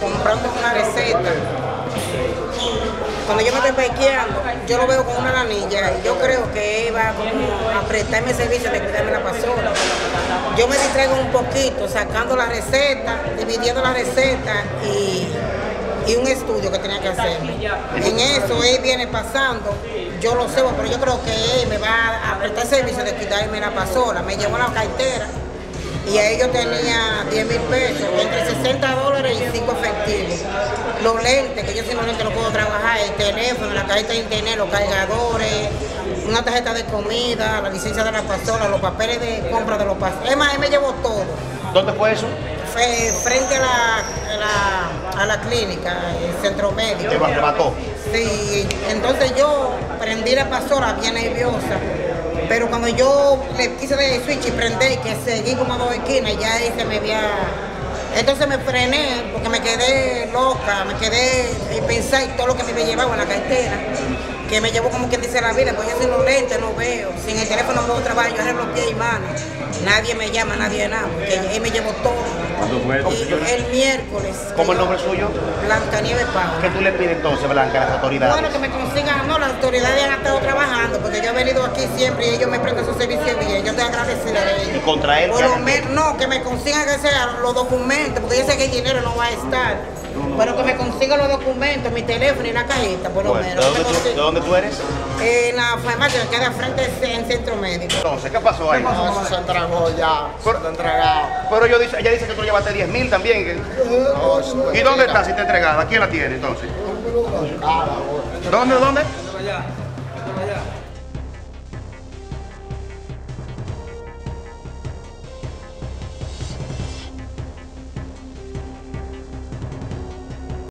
comprando una receta. Cuando yo me estoy pequeando, yo lo veo con una anilla y yo creo que él va a prestarme el servicio de cuidarme la pasola. Yo me distraigo un poquito sacando la receta, dividiendo la receta y, y un estudio que tenía que hacer. En eso él viene pasando, yo lo sé, pero yo creo que él me va a prestar servicio de quitarme la pasola. Me llevó la cartera y ahí yo tenía 10 mil pesos, entre 60 dólares y 5 efectivos. Los lentes, que yo sin los lentes no puedo trabajar, el teléfono, la cajita de internet, los cargadores, una tarjeta de comida, la licencia de la pasola, los papeles de compra de los pasos. Es más, él me llevó todo. ¿Dónde fue eso? Fue frente a la, a la, a la clínica, el centro médico. Te arrebató. Sí, entonces yo prendí la pasola bien nerviosa. Pero cuando yo le quise dar el switch y prender, que seguí como dos esquinas, ya ahí se me había... Entonces me frené porque me quedé loca, me quedé y pensé en todo lo que me llevaba en la cartera, que me llevó como quien dice la vida, porque yo sin los lentes no veo, sin el teléfono no puedo trabajar, yo arreglo pies y manos. Nadie me llama, nadie nada, porque él me llevó todo. Y el miércoles. ¿Cómo el nombre suyo? Blanca Nieve Pau. ¿Qué tú le pides entonces, Blanca, a las autoridades? Bueno, que me consigan, no, las autoridades han estado trabajando, porque yo he venido aquí siempre y ellos me prestan su servicio bien. Yo estoy agradecida de ellos. ¿Y contra él? Por lo menos, no, que me consigan que sean los documentos, porque yo sé que el dinero no va a estar. Pero que me consigan los documentos, mi teléfono y la cajita, por lo Bueno, ¿de, menos. dónde Me tú, de dónde tú eres? En la farmacia que queda frente en centro médico. Entonces, ¿qué pasó ahí? No, eso se entregó ya, se entregado. Pero yo dice, ella dice que tú llevaste 10 mil también. que- No, ¿Y dónde está si está entregada? ¿Quién la tiene entonces? ¿Dónde, dónde? allá.